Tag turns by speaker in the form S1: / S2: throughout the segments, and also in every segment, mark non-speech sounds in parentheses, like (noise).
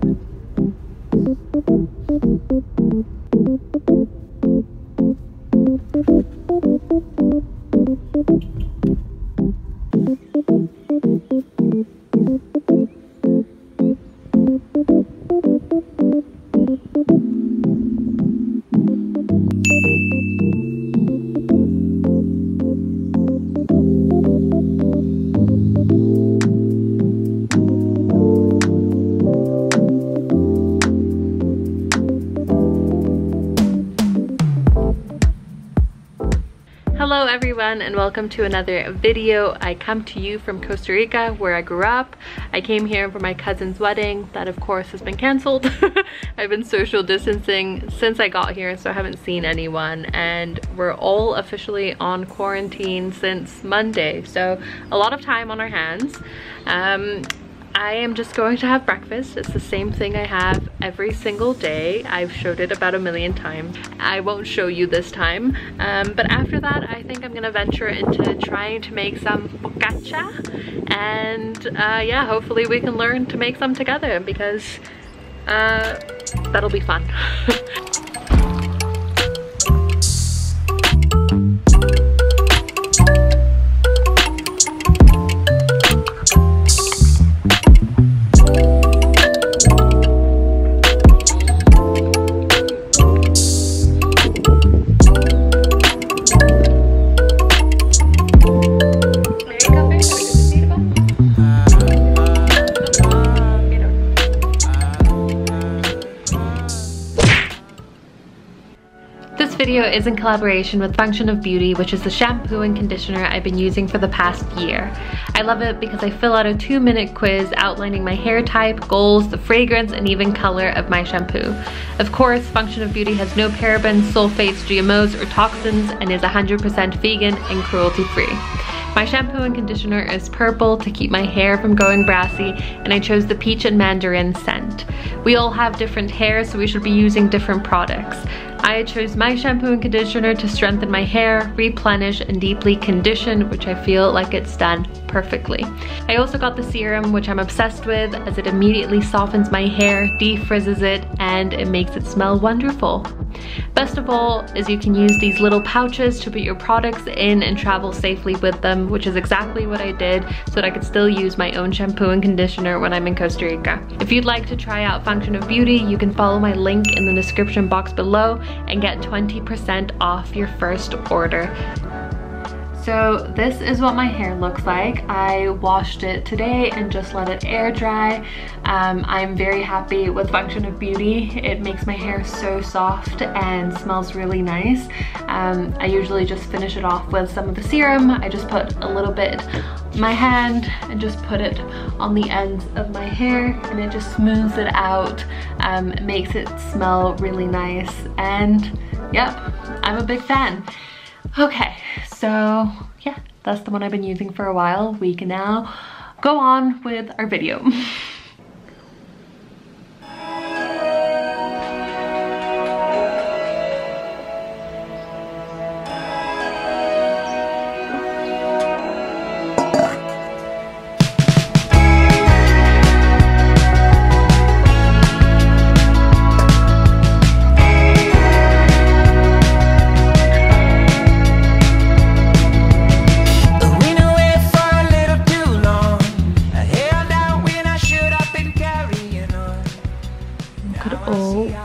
S1: Hello and welcome to another video. I come to you from Costa Rica where I grew up. I came here for my cousin's wedding that of course has been cancelled. (laughs) I've been social distancing since I got here so I haven't seen anyone and we're all officially on quarantine since Monday so a lot of time on our hands. Um, I am just going to have breakfast. It's the same thing I have every single day. I've showed it about a million times. I won't show you this time. Um, but after that, I think I'm gonna venture into trying to make some focaccia. And uh, yeah, hopefully we can learn to make some together because uh, that'll be fun. (laughs) is in collaboration with Function of Beauty, which is the shampoo and conditioner I've been using for the past year. I love it because I fill out a two minute quiz outlining my hair type, goals, the fragrance, and even color of my shampoo. Of course, Function of Beauty has no parabens, sulfates, GMOs, or toxins, and is 100% vegan and cruelty free. My shampoo and conditioner is purple to keep my hair from going brassy and I chose the peach and mandarin scent. We all have different hair so we should be using different products. I chose my shampoo and conditioner to strengthen my hair, replenish and deeply condition which I feel like it's done perfectly. I also got the serum which I'm obsessed with as it immediately softens my hair, defrizzes it and it makes it smell wonderful. Best of all is you can use these little pouches to put your products in and travel safely with them, which is exactly what I did so that I could still use my own shampoo and conditioner when I'm in Costa Rica. If you'd like to try out Function of Beauty, you can follow my link in the description box below and get 20% off your first order. So this is what my hair looks like. I washed it today and just let it air dry. Um, I'm very happy with Function of Beauty. It makes my hair so soft and smells really nice. Um, I usually just finish it off with some of the serum. I just put a little bit my hand and just put it on the ends of my hair and it just smooths it out, um, makes it smell really nice and yep, I'm a big fan. Okay, so yeah, that's the one I've been using for a while. We can now go on with our video. (laughs)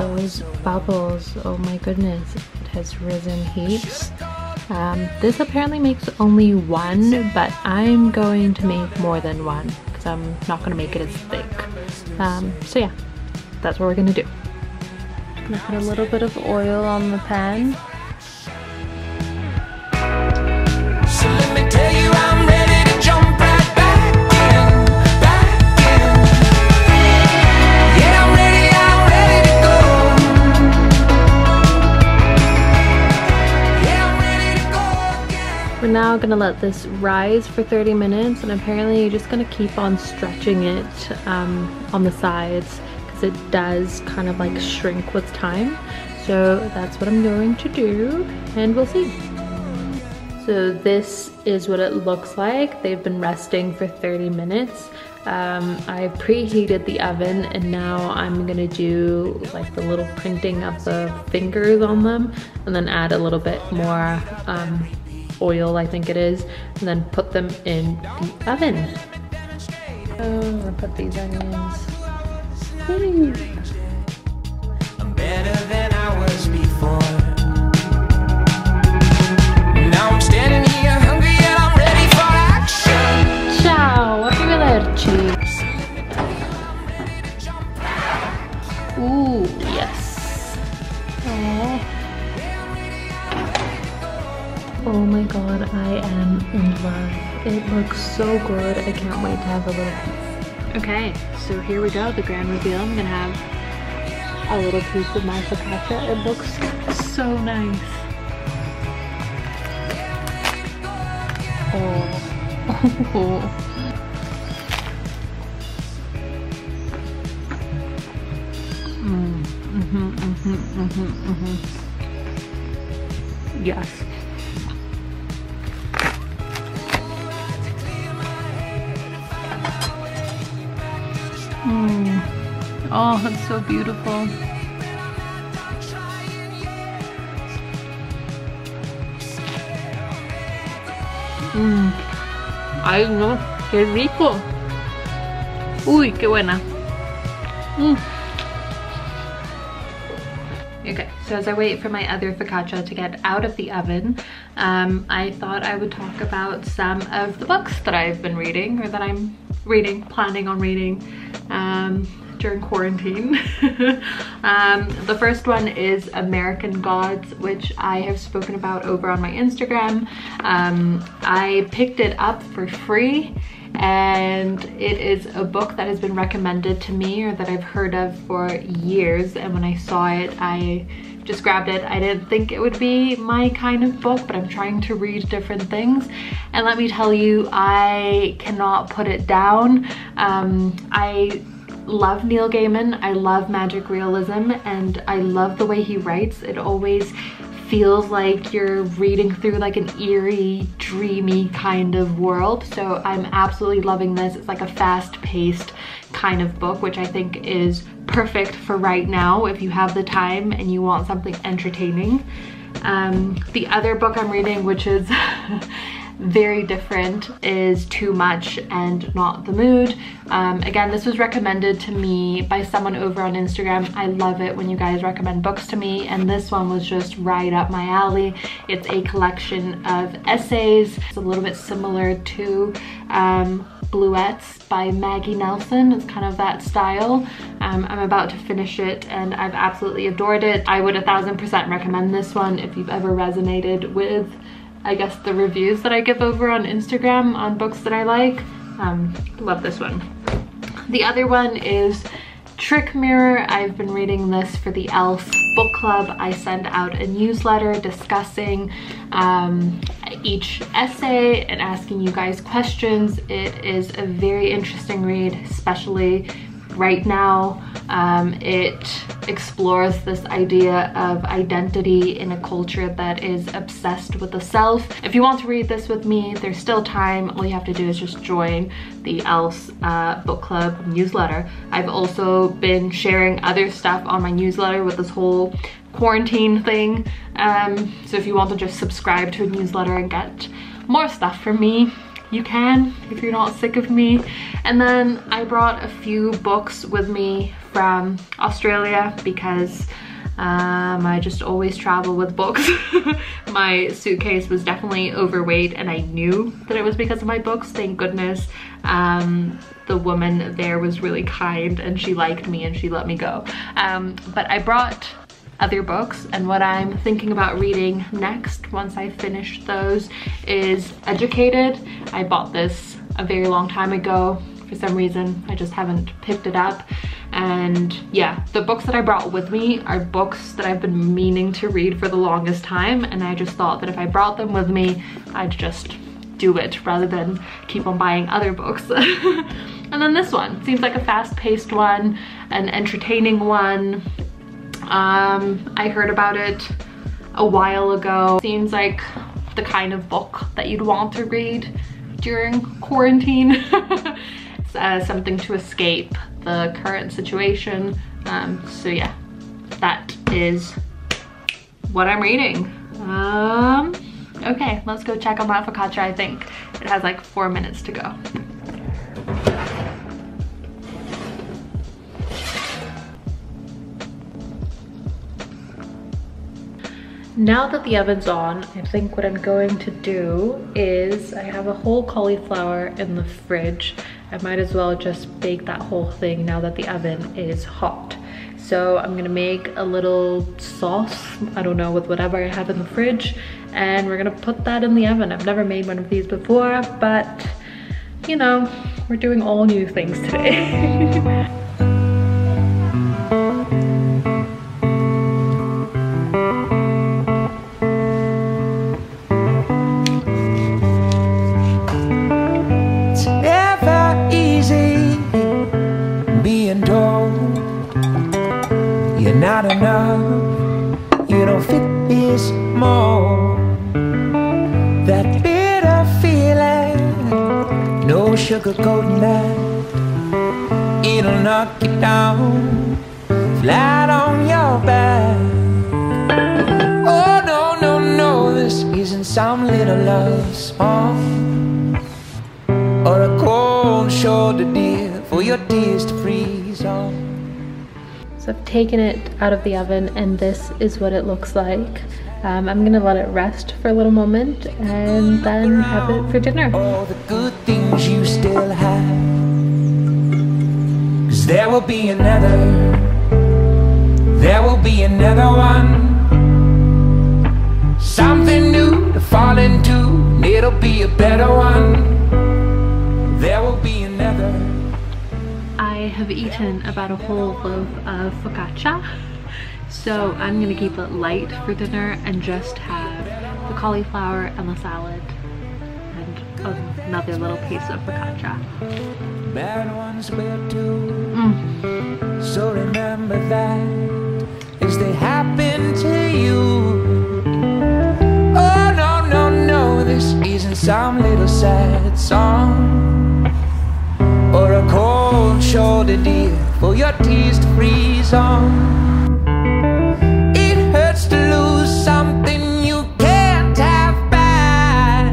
S2: those bubbles. Oh my goodness, it has risen heaps. Um, this apparently makes only one, but I'm going to make more than one because I'm not going to make it as thick. Um, so yeah, that's what we're going to do. I'm Gonna put a little bit of oil on the pan. Now gonna let this rise for 30 minutes and apparently you're just gonna keep on stretching it um, on the sides because it does kind of like shrink with time. So that's what I'm going to do and we'll see. So this is what it looks like. They've been resting for 30 minutes.
S1: Um, I preheated the oven and now I'm gonna do like the little printing of the fingers on them and then add a little bit more um, oil, I think it is, and then put them in the oven. So I'm put these onions. Ooh. Am in love. It looks so good. I can't wait to have a piece. Okay, so here we go, the grand reveal. I'm gonna have a little piece of my focaccia. It looks so nice. Oh. (laughs) Mm, mhm, mhm, mhm, mhm. Yes. Mm. Oh, it's so beautiful. Mm. Ay, no, qué rico. Uy, qué buena. Mm. Okay, so as I wait for my other focaccia to get out of the oven, um, I thought I would talk about some of the books that I've been reading or that I'm reading, planning on reading um, during quarantine. (laughs) um, the first one is American Gods, which I have spoken about over on my Instagram. Um, I picked it up for free and it is a book that has been recommended to me or that I've heard of for years and when I saw it I just grabbed it. I didn't think it would be my kind of book but I'm trying to read different things and let me tell you I cannot put it down. Um, I love Neil Gaiman, I love magic realism and I love the way he writes. It always feels like you're reading through like an eerie, dreamy kind of world. So I'm absolutely loving this. It's like a fast-paced kind of book, which I think is perfect for right now if you have the time and you want something entertaining. Um, the other book I'm reading, which is (laughs) very different is Too Much and Not the Mood. Um, again, this was recommended to me by someone over on Instagram. I love it when you guys recommend books to me and this one was just right up my alley. It's a collection of essays. It's a little bit similar to um, Bluets by Maggie Nelson. It's kind of that style. Um, I'm about to finish it and I've absolutely adored it. I would a thousand percent recommend this one if you've ever resonated with I guess the reviews that I give over on Instagram on books that I like. Um, love this one. The other one is Trick Mirror. I've been reading this for the ELSE book club. I send out a newsletter discussing um, each essay and asking you guys questions. It is a very interesting read, especially right now. Um, it explores this idea of identity in a culture that is obsessed with the self. If you want to read this with me, there's still time. All you have to do is just join the ELSE uh, book club newsletter. I've also been sharing other stuff on my newsletter with this whole quarantine thing. Um, so if you want to just subscribe to a newsletter and get more stuff from me, you can if you're not sick of me. And then I brought a few books with me from Australia because um, I just always travel with books. (laughs) my suitcase was definitely overweight and I knew that it was because of my books, thank goodness. Um, the woman there was really kind and she liked me and she let me go. Um, but I brought other books. And what I'm thinking about reading next once I finish those is Educated. I bought this a very long time ago. For some reason I just haven't picked it up. And yeah the books that I brought with me are books that I've been meaning to read for the longest time. And I just thought that if I brought them with me I'd just do it rather than keep on buying other books. (laughs) And then this one. Seems like a fast-paced one an entertaining one um, I heard about it a while ago. Seems like the kind of book that you'd want to read during quarantine. (laughs) uh, something to escape the current situation. Um, so yeah, that is what I'm reading. Um, okay, let's go check on that focaccia. I think it has like four minutes to go. Now that the oven's on, I think what I'm going to do is I have a whole cauliflower in the fridge. I might as well just bake that whole thing now that the oven is hot. So I'm gonna make a little sauce, I don't know, with whatever I have in the fridge, and we're gonna put that in the oven. I've never made one of these before, but you know, we're doing all new things today. (laughs)
S2: enough, you don't fit this mold. That bitter feeling, no sugarcoating that, it'll knock you down flat on your back. Oh no, no, no, this isn't some little love song or a cold shoulder, dear, for your tears to freeze on.
S1: So I've taken it out of the oven and this is what it looks like. Um, I'm gonna let it rest for a little moment and then have it for dinner.
S2: All the good things you still have. Cause there will be another, there will be another one. Something new to fall into, it'll be a better one. There will be another.
S1: I have eaten about a whole loaf of focaccia. So I'm gonna keep it light for dinner and just have the cauliflower and the salad and another little piece of focaccia.
S2: Bad ones will too. Mm. So remember that as they happen to you. Oh no, no, no, this isn't some little sad song or a cold shoulder, dear, for your tears to freeze on. It hurts to lose something you can't have back.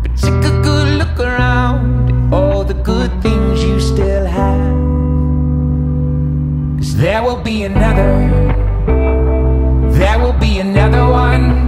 S2: But take a good look around at all the good things you still have. Cause there will be another, there will be another one.